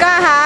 干哈？